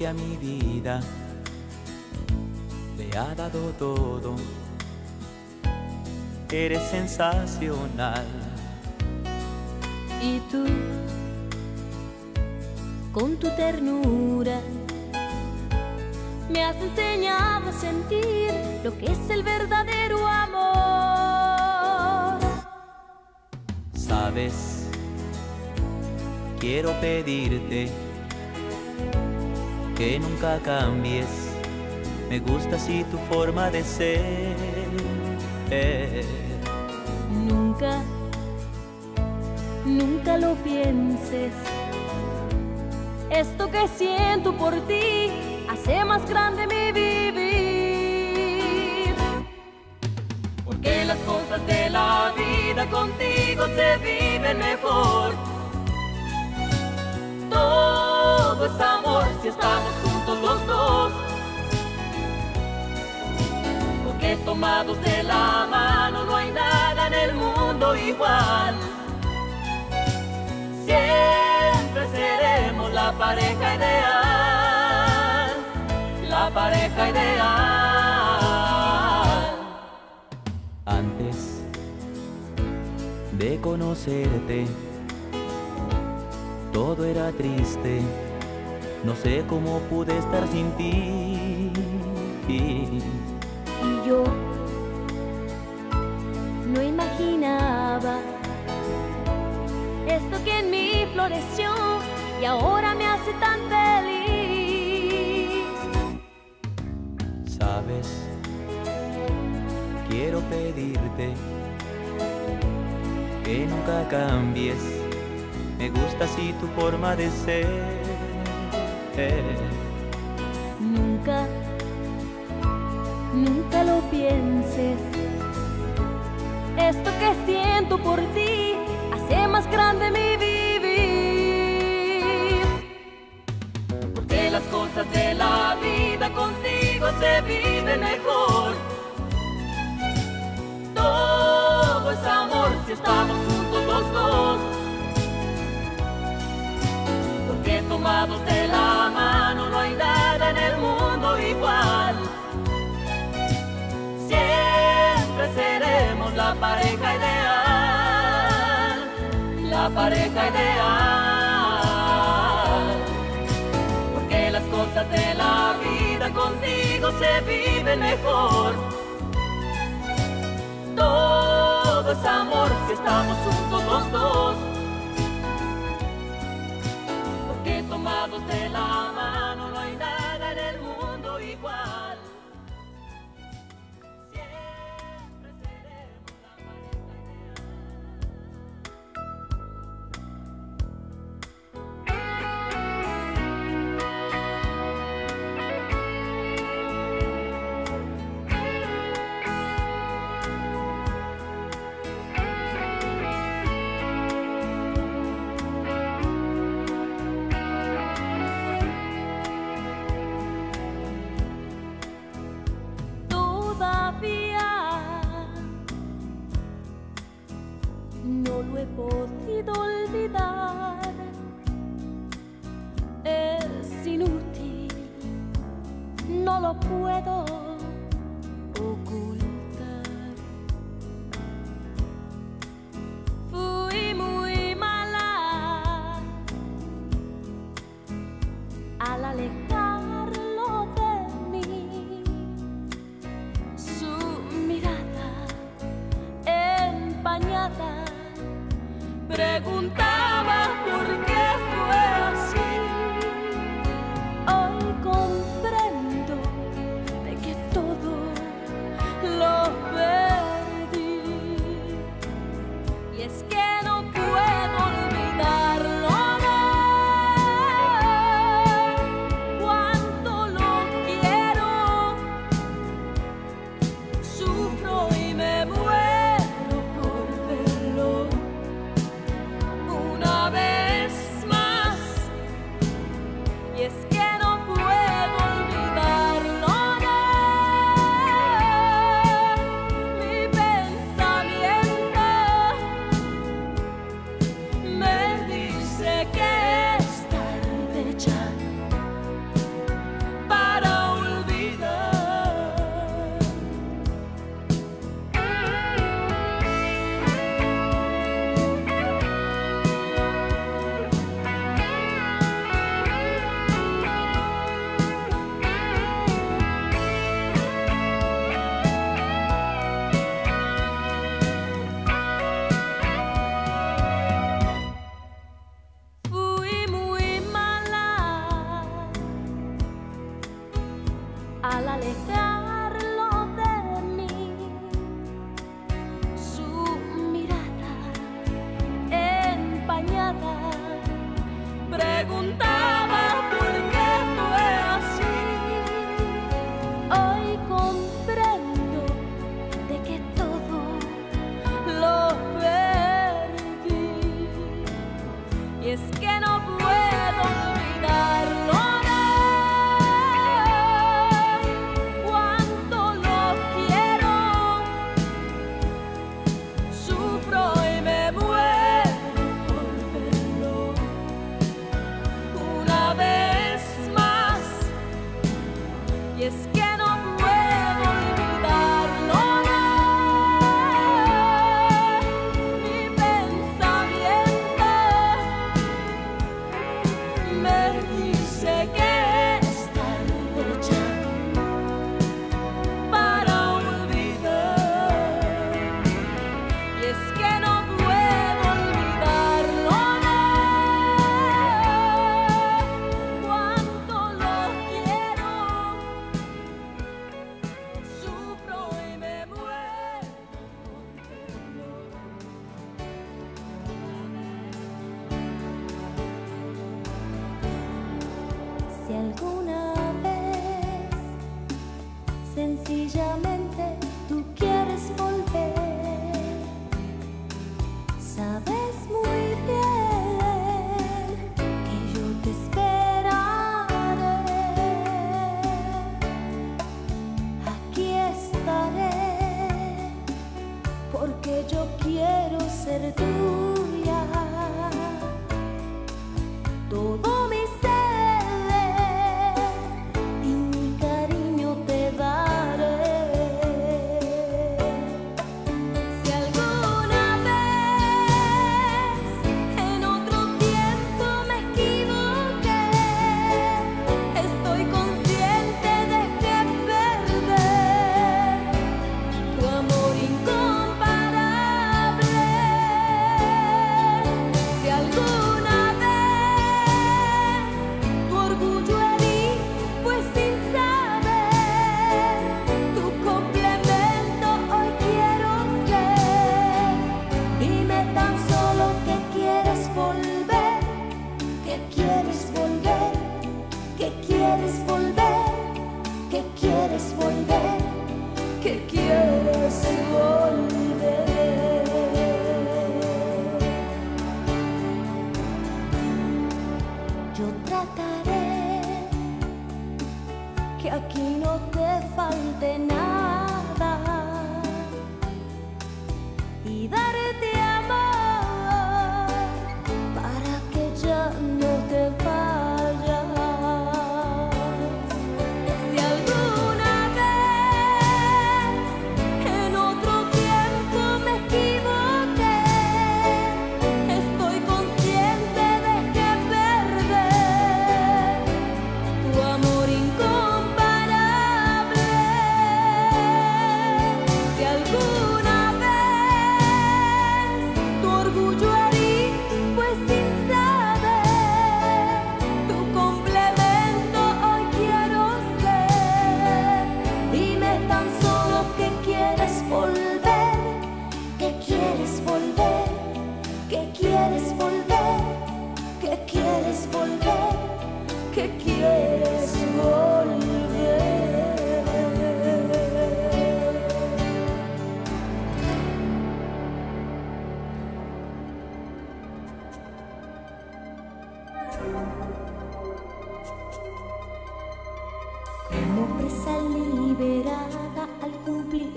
que a mi vida le ha dado todo. Eres sensacional. Y tú, con tu ternura, me has enseñado a sentir lo que es el verdadero amor. Sabes, quiero pedirte que nunca cambies. Me gusta así tu forma de ser. Nunca, nunca lo pienses. Esto que siento por ti hace más grande mi vivir. Porque las cosas de la vida contigo se viven mejor. Es amor si estamos juntos los dos. Porque tomados de la mano no hay nada en el mundo igual. Siempre seremos la pareja ideal, la pareja ideal. Antes de conocerte, todo era triste. No sé cómo pude estar sin ti. Y yo no imaginaba esto que en mí floreció y ahora me hace tan feliz. Sabes, quiero pedirte que nunca cambies. Me gusta así tu forma de ser. Nunca, nunca lo pienses. Esto que siento por ti hace más grande mi vivir. Porque las cosas de la vida contigo se viven mejor. Todo es amor si estamos juntos los dos. Porque tomados de la igual. Siempre seremos la pareja ideal, la pareja ideal. Porque las cosas de la vida contigo se viven mejor. Todo es amor si estamos juntos los dos. Porque tomados de la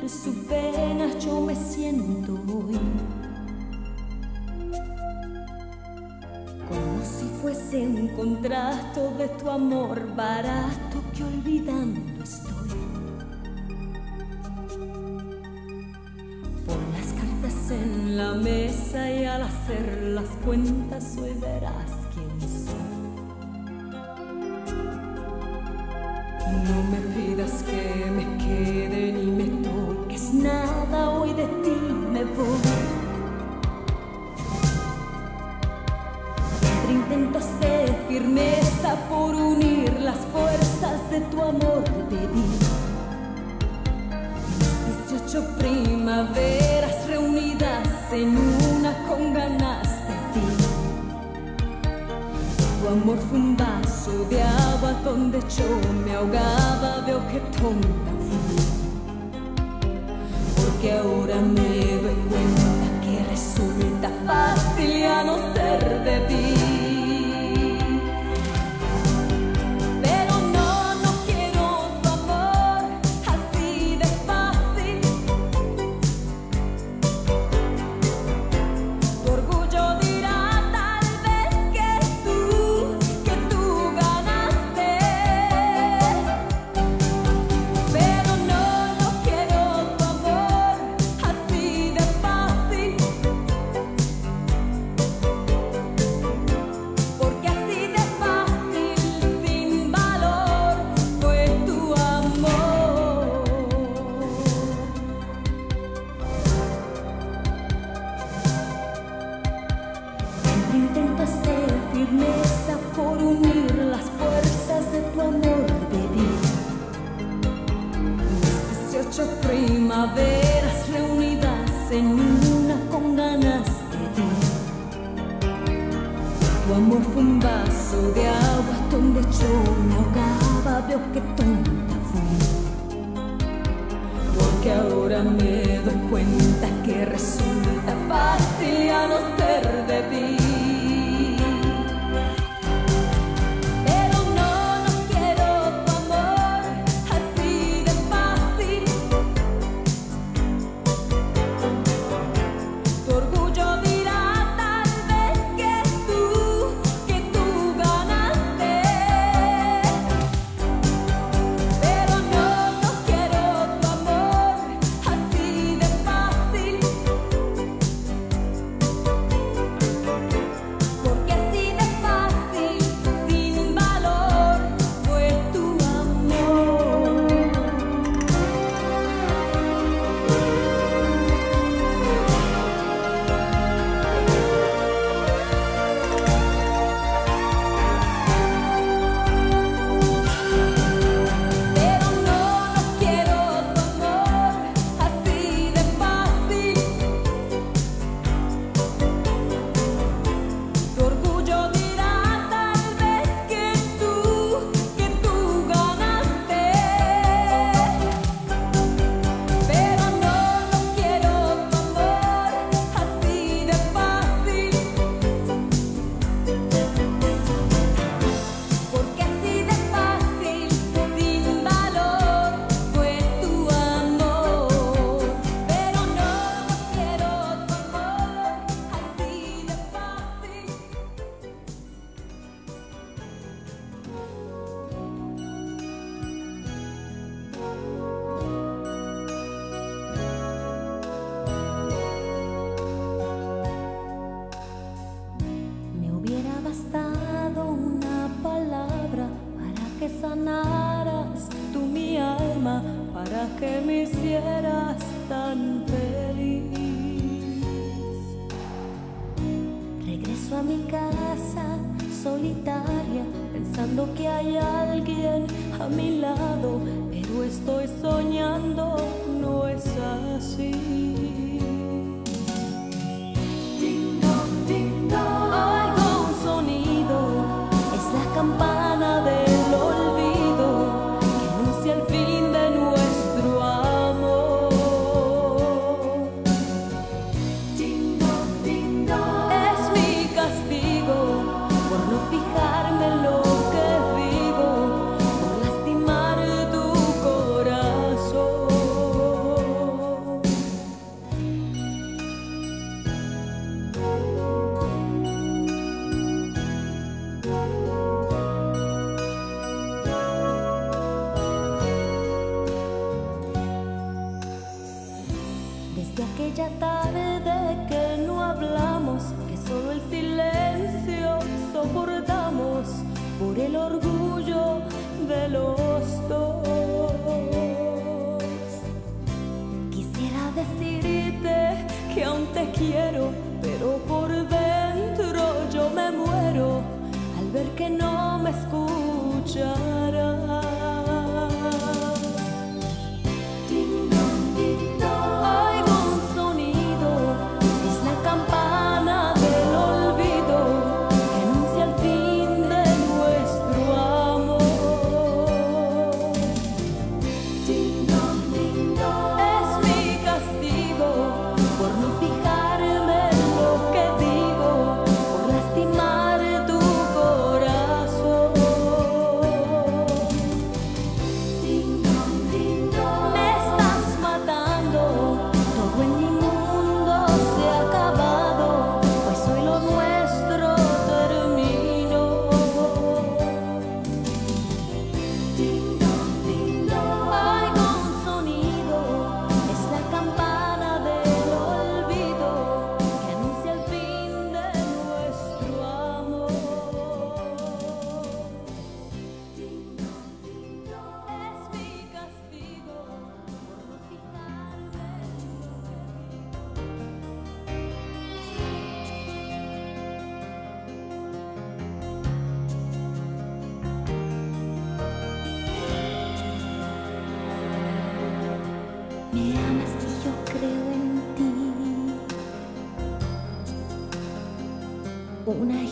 entre sus venas yo me siento hoy. Como si fuese un contrasto de tu amor barato que olvidando estoy. Pon las cartas en la mesa y al hacer las cuentas hoy verás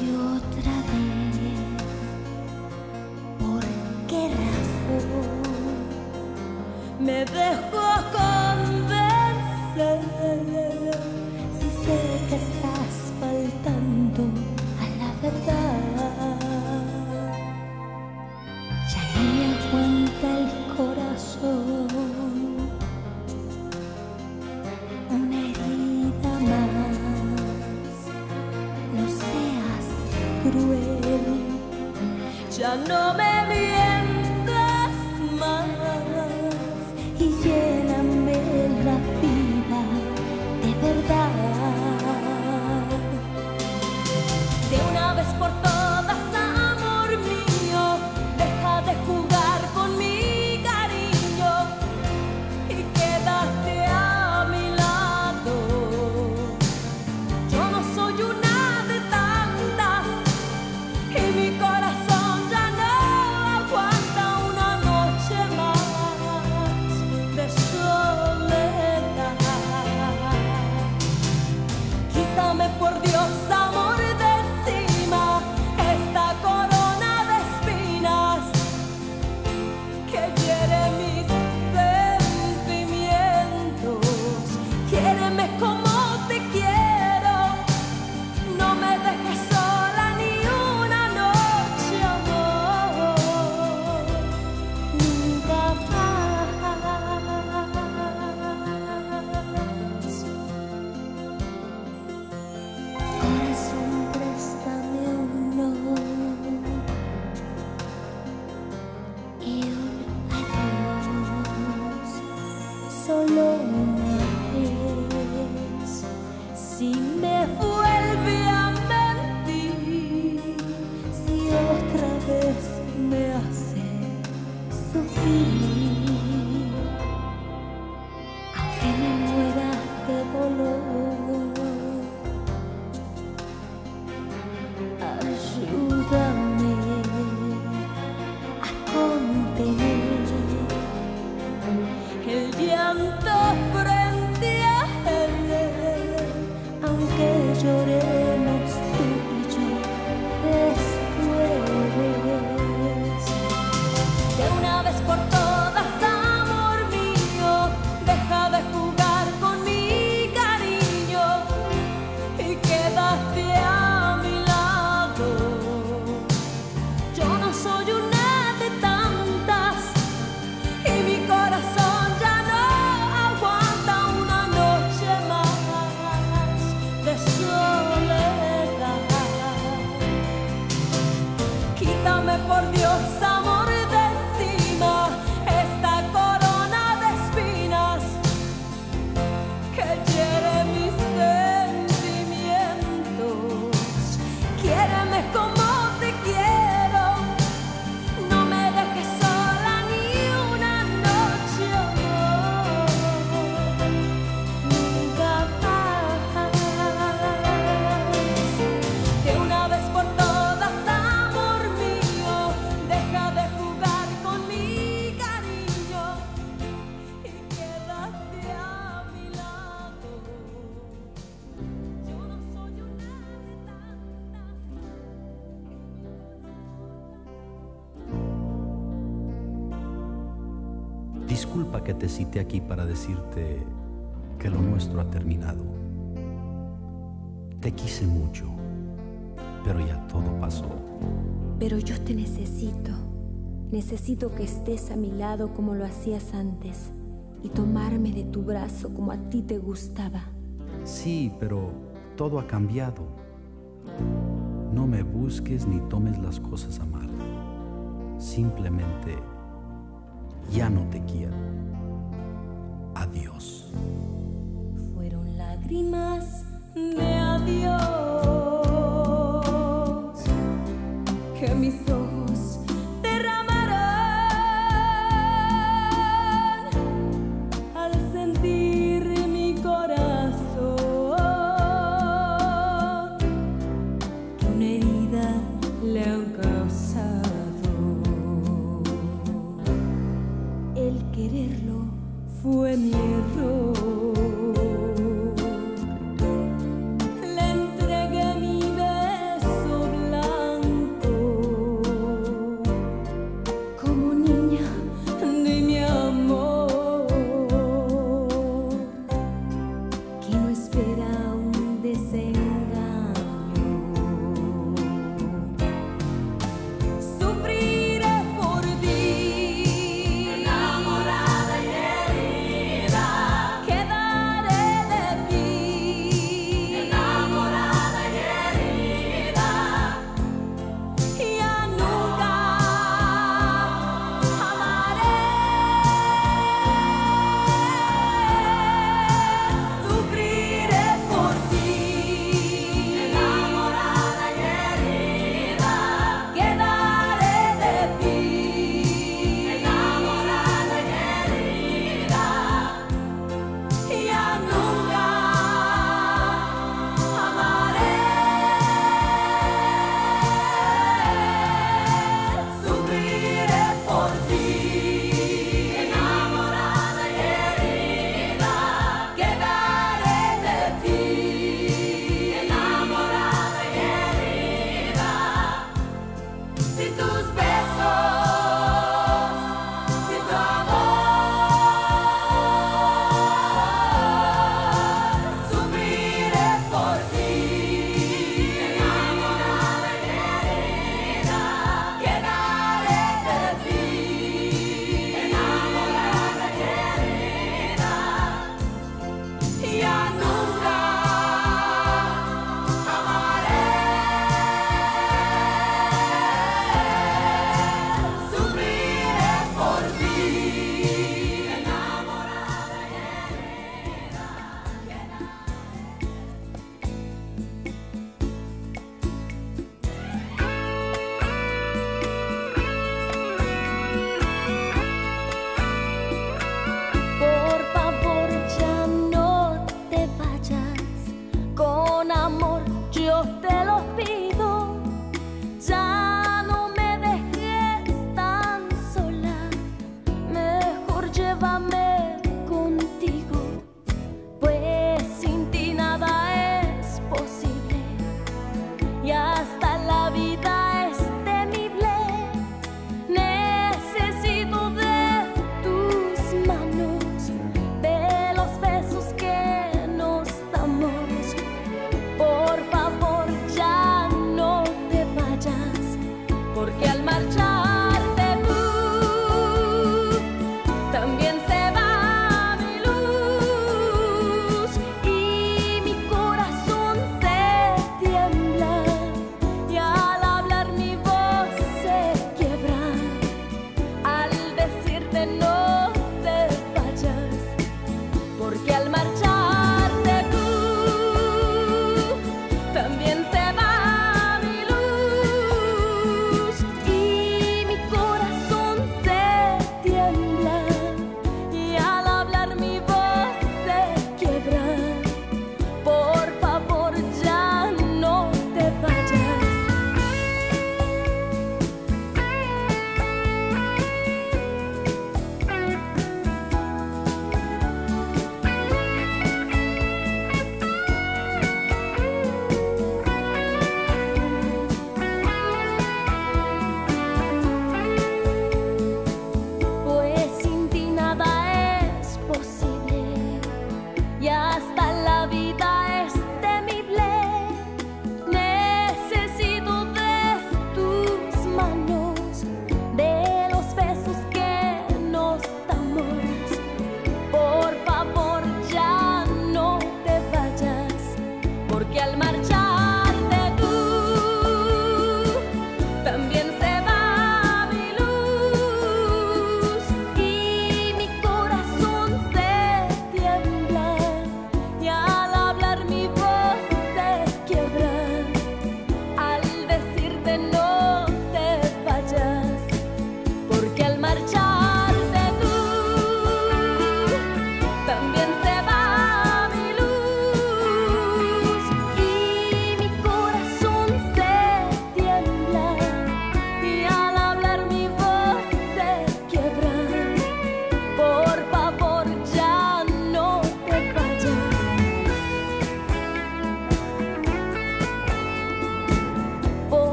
your me por cité aquí para decirte que lo nuestro ha terminado. Te quise mucho, pero ya todo pasó. Pero yo te necesito. Necesito que estés a mi lado como lo hacías antes y tomarme de tu brazo como a ti te gustaba. Sí, pero todo ha cambiado. No me busques ni tomes las cosas a mal. Simplemente ya no te quiero. Fueron lágrimas de adiós que mis ojos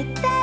下た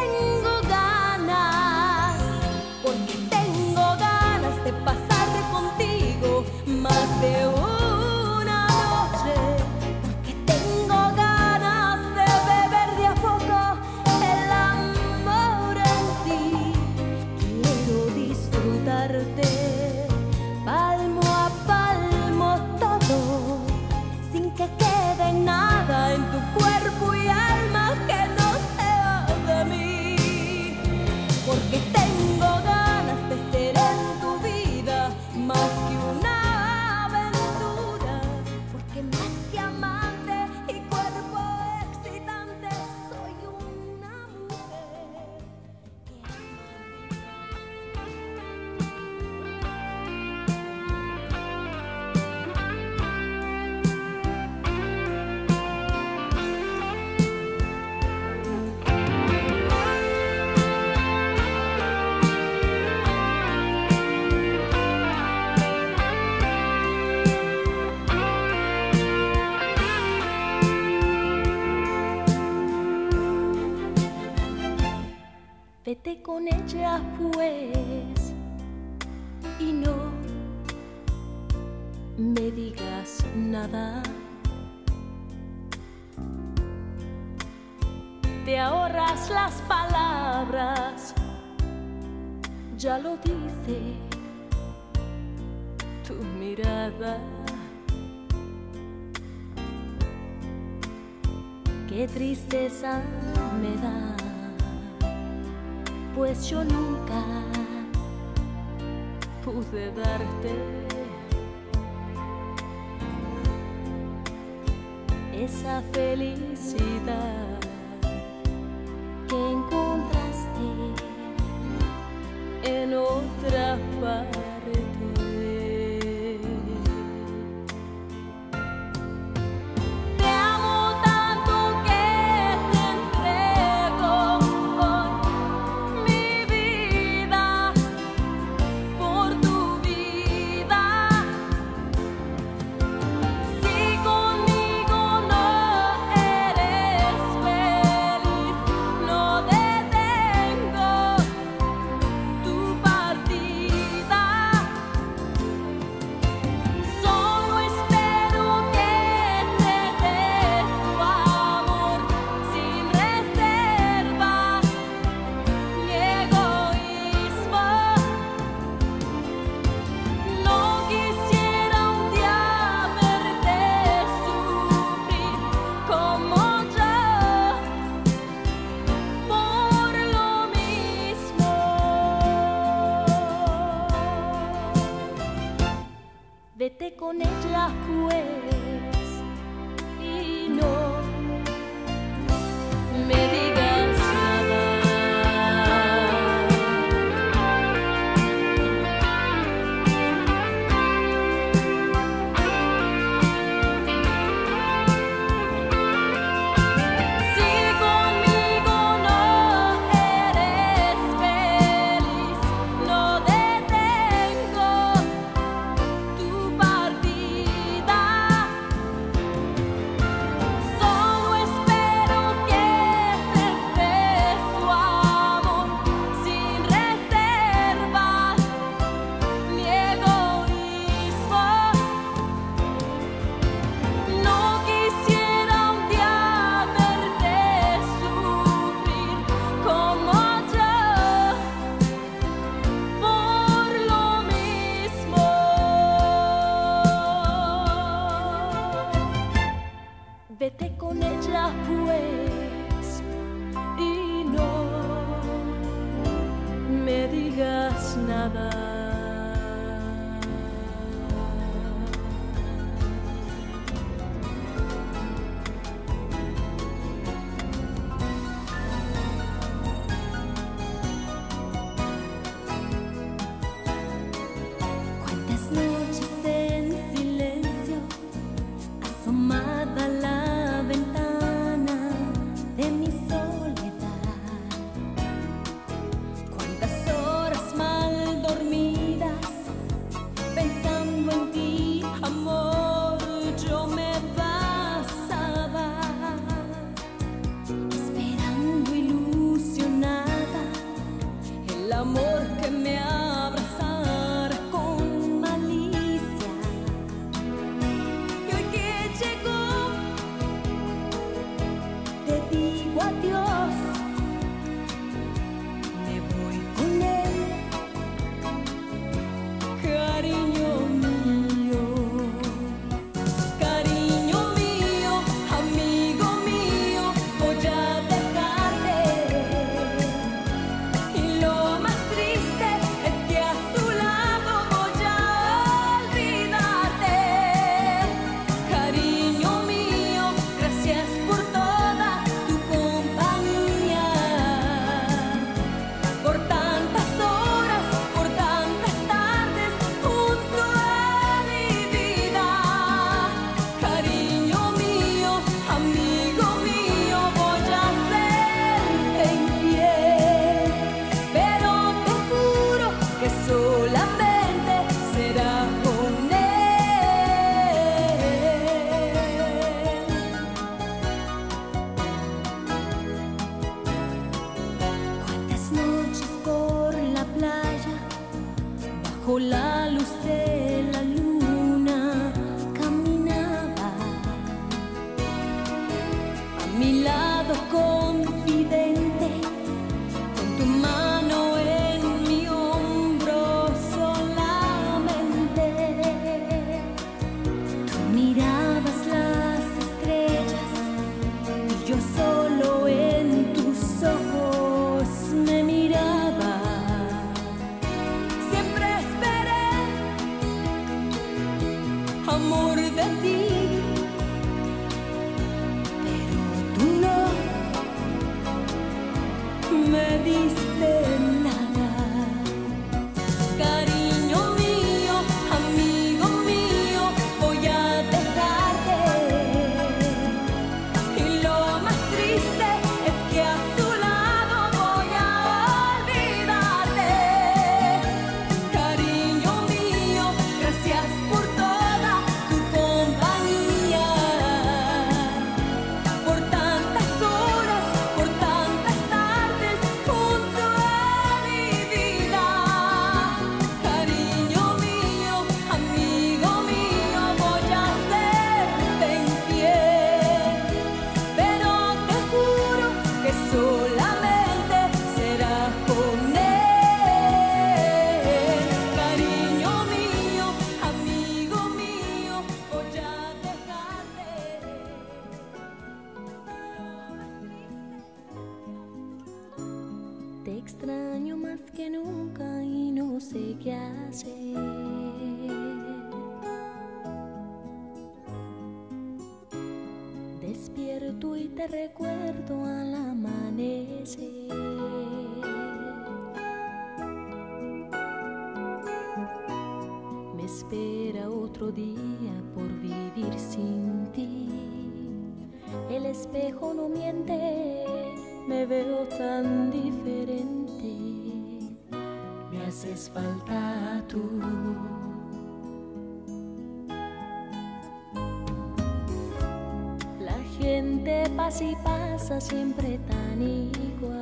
nada. Te ahorras las palabras, ya lo dice tu mirada. Qué tristeza me da, pues yo nunca pude darte. essa felicidade. te con ella fue. que nunca y no sé qué hacer. Despierto y te recuerdo al amanecer. Me espera otro día por vivir sin ti. El espejo no miente, me veo tan diferente haces falta tú. La gente pasa y pasa siempre tan igual.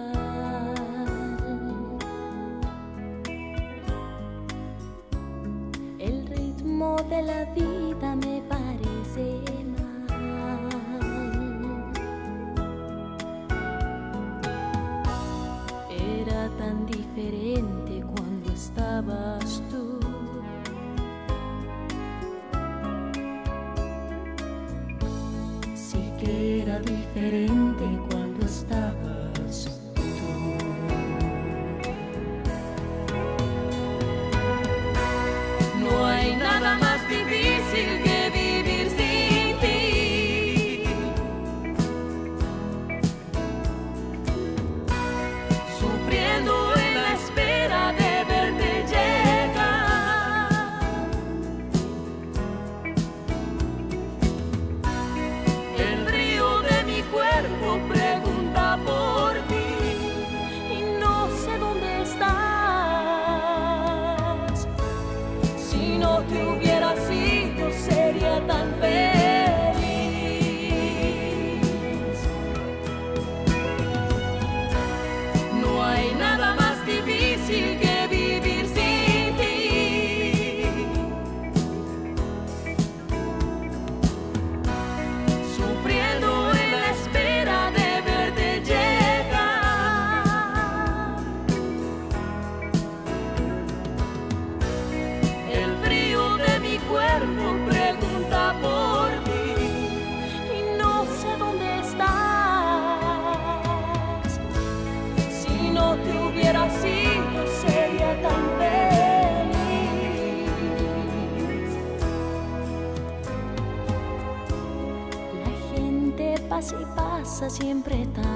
siempre tan